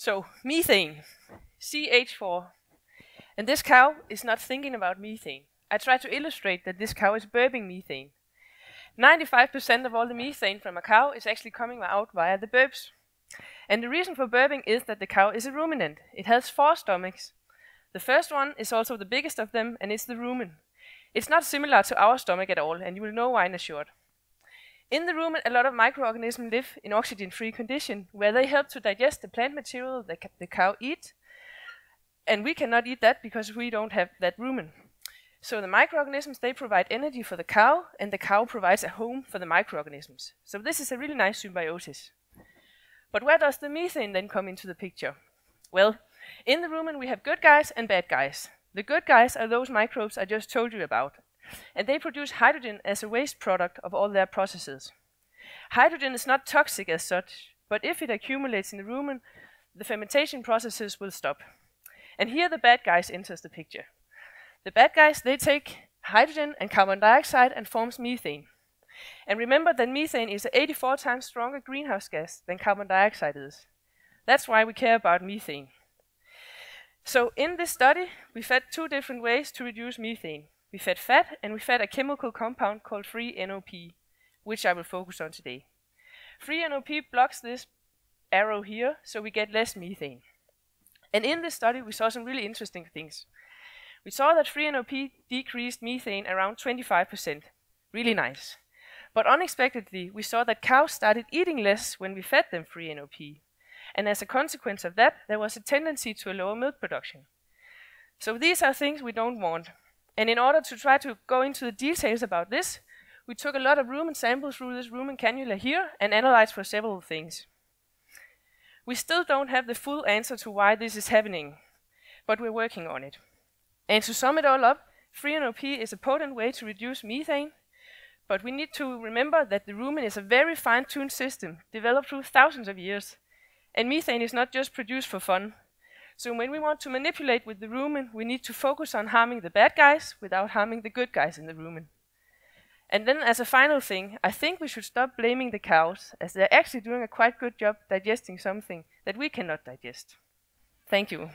So, methane, CH4. And this cow is not thinking about methane. I try to illustrate that this cow is burping methane. 95% of all the methane from a cow is actually coming out via the burps. And the reason for burping is that the cow is a ruminant. It has four stomachs. The first one is also the biggest of them, and it's the rumen. It's not similar to our stomach at all, and you will know why in a short. In the rumen, a lot of microorganisms live in oxygen-free condition, where they help to digest the plant material that the cow eats, and we cannot eat that because we don't have that rumen. So the microorganisms, they provide energy for the cow, and the cow provides a home for the microorganisms. So this is a really nice symbiosis. But where does the methane then come into the picture? Well, in the rumen we have good guys and bad guys. The good guys are those microbes I just told you about, and they produce hydrogen as a waste product of all their processes. Hydrogen is not toxic as such, but if it accumulates in the rumen, the fermentation processes will stop. And here the bad guys enters the picture. The bad guys, they take hydrogen and carbon dioxide and forms methane. And remember that methane is 84 times stronger greenhouse gas than carbon dioxide is. That's why we care about methane. So in this study, we fed two different ways to reduce methane. We fed fat and we fed a chemical compound called free NOP, which I will focus on today. 3-NOP blocks this arrow here, so we get less methane. And in this study, we saw some really interesting things. We saw that 3-NOP decreased methane around 25%. Really nice. But unexpectedly, we saw that cows started eating less when we fed them 3-NOP. And as a consequence of that, there was a tendency to a lower milk production. So these are things we don't want. And in order to try to go into the details about this, we took a lot of rumen samples through this rumen cannula here and analyzed for several things. We still don't have the full answer to why this is happening, but we're working on it. And to sum it all up, 3-NOP is a potent way to reduce methane, but we need to remember that the rumen is a very fine-tuned system developed through thousands of years, and methane is not just produced for fun. So when we want to manipulate with the rumen, we need to focus on harming the bad guys without harming the good guys in the rumen. And then as a final thing, I think we should stop blaming the cows, as they're actually doing a quite good job digesting something that we cannot digest. Thank you.